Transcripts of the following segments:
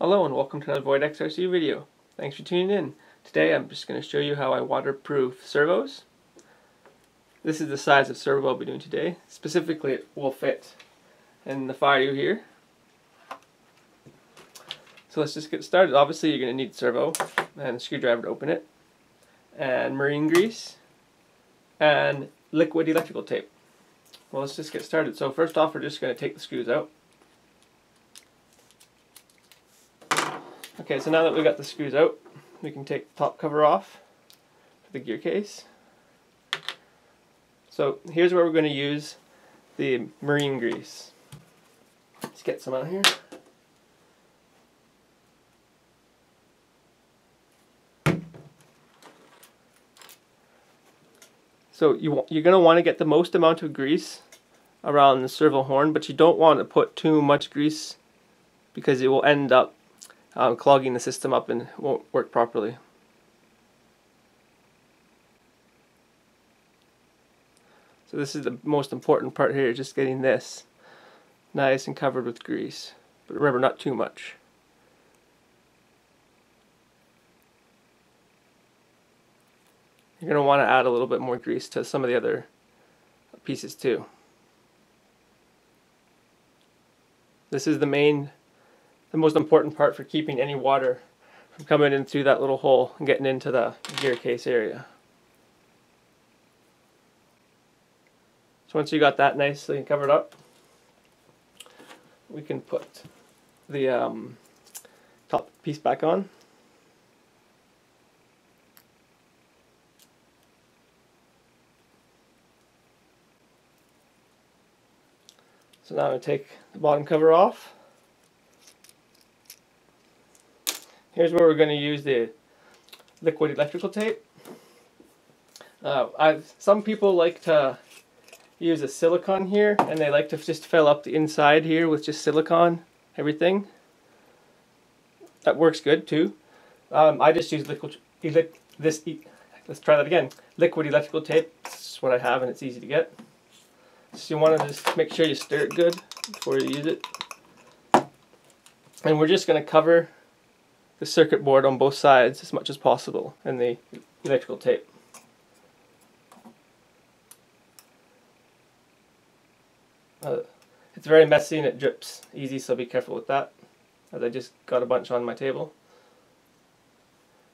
Hello and welcome to another Void XRC video. Thanks for tuning in. Today I'm just going to show you how I waterproof servos. This is the size of servo I'll be doing today. Specifically it will fit in the fire here. So let's just get started. Obviously you're going to need servo and a screwdriver to open it and marine grease and liquid electrical tape. Well let's just get started. So first off we're just going to take the screws out. Okay, so now that we've got the screws out, we can take the top cover off for the gear case. So here's where we're going to use the marine grease. Let's get some out here. So you, you're going to want to get the most amount of grease around the servo horn, but you don't want to put too much grease because it will end up um, clogging the system up and won't work properly. So this is the most important part here, just getting this nice and covered with grease. But remember, not too much. You're going to want to add a little bit more grease to some of the other pieces too. This is the main the most important part for keeping any water from coming in through that little hole and getting into the gear case area. So once you got that nicely covered up, we can put the um, top piece back on. So now I'm going to take the bottom cover off. Here's where we're going to use the liquid electrical tape. Uh, I've, some people like to use a silicone here and they like to just fill up the inside here with just silicone everything. That works good too. Um, I just use liquid this let's try that again. Liquid electrical tape. Is what I have and it's easy to get. So you want to just make sure you stir it good before you use it. And we're just going to cover the circuit board on both sides as much as possible and the electrical tape. Uh, it's very messy and it drips easy so be careful with that as I just got a bunch on my table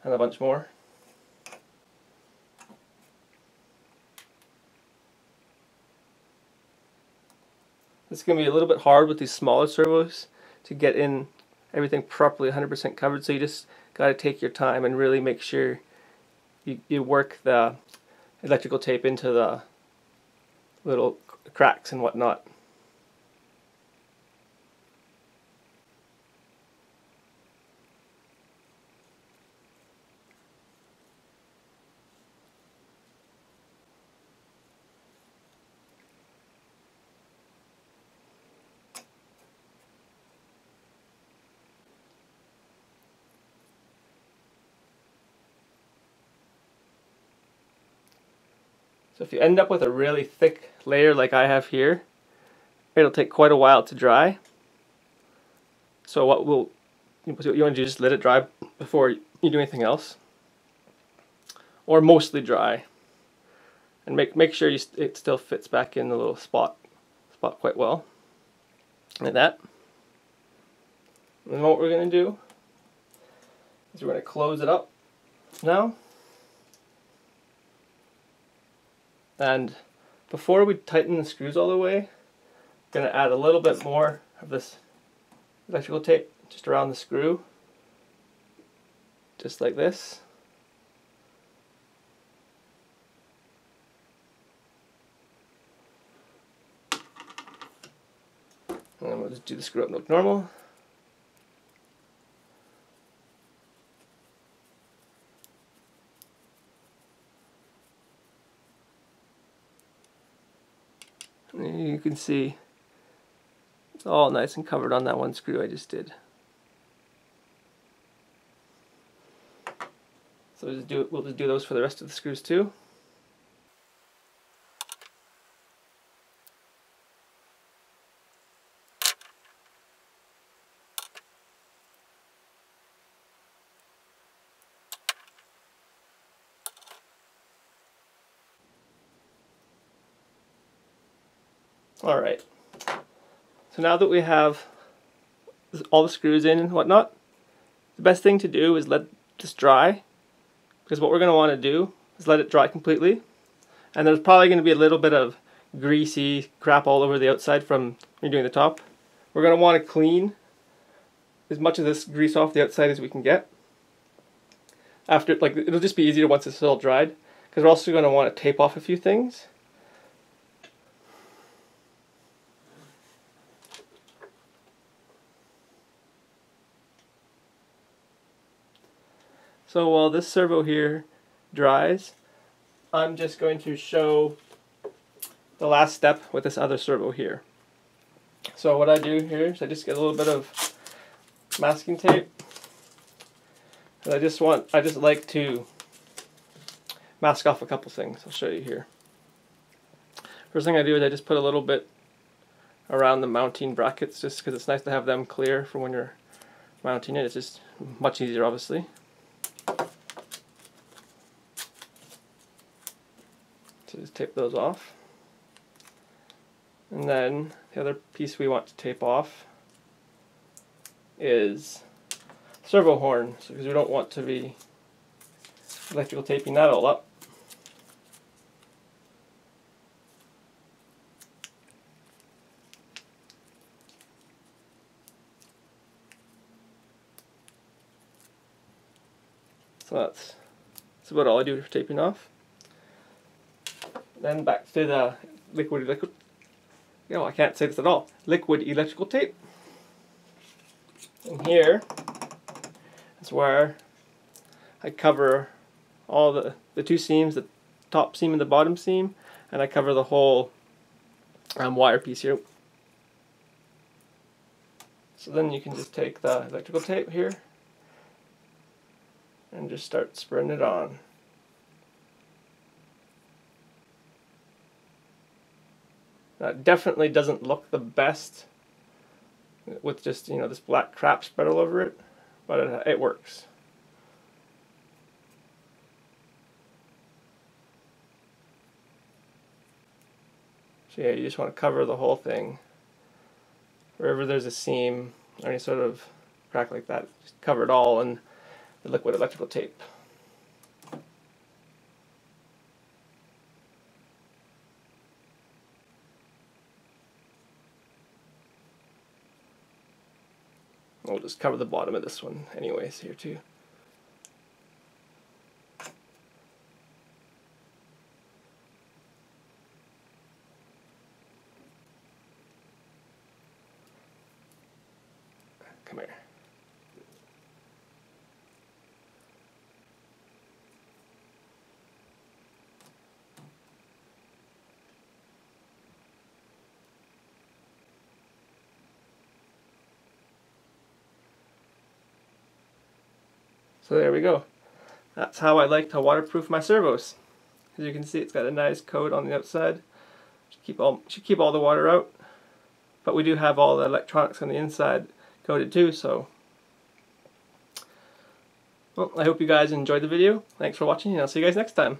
and a bunch more. It's going to be a little bit hard with these smaller servos to get in everything properly 100% covered so you just got to take your time and really make sure you, you work the electrical tape into the little cracks and whatnot. So if you end up with a really thick layer like I have here, it'll take quite a while to dry. So what we'll, you want to do is just let it dry before you do anything else. Or mostly dry. And make, make sure you st it still fits back in the little spot, spot quite well. Like that. And then what we're going to do is we're going to close it up now. And before we tighten the screws all the way, I'm going to add a little bit more of this electrical tape just around the screw, just like this. And we'll just do the screw up like normal. you can see it's all nice and covered on that one screw I just did. So we'll just do, we'll just do those for the rest of the screws too. Alright, so now that we have all the screws in and whatnot, the best thing to do is let this dry because what we're going to want to do is let it dry completely and there's probably going to be a little bit of greasy crap all over the outside from you're doing the top. We're going to want to clean as much of this grease off the outside as we can get. After, like, it'll just be easier once it's all dried because we're also going to want to tape off a few things. So while this servo here dries, I'm just going to show the last step with this other servo here. So what I do here is I just get a little bit of masking tape. And I just want, I just like to mask off a couple things. I'll show you here. First thing I do is I just put a little bit around the mounting brackets just because it's nice to have them clear for when you're mounting it. It's just much easier obviously. So just tape those off. And then the other piece we want to tape off is servo horn, so because we don't want to be electrical taping that all up. So that's, that's about all I do for taping off. Then back to the liquid liquid. You know, I can't say this at all. Liquid electrical tape. And here is where I cover all the, the two seams, the top seam and the bottom seam, and I cover the whole um, wire piece here. So then you can just take the electrical tape here and just start spreading it on. Definitely doesn't look the best with just, you know, this black crap spread all over it, but it, it works. So yeah, you just want to cover the whole thing. Wherever there's a seam or any sort of crack like that, just cover it all in the liquid electrical tape. Just cover the bottom of this one anyways here too. Come here. So there we go. That's how I like to waterproof my servos. As you can see, it's got a nice coat on the outside. Should keep all should keep all the water out. But we do have all the electronics on the inside coated too, so well, I hope you guys enjoyed the video. Thanks for watching, and I'll see you guys next time.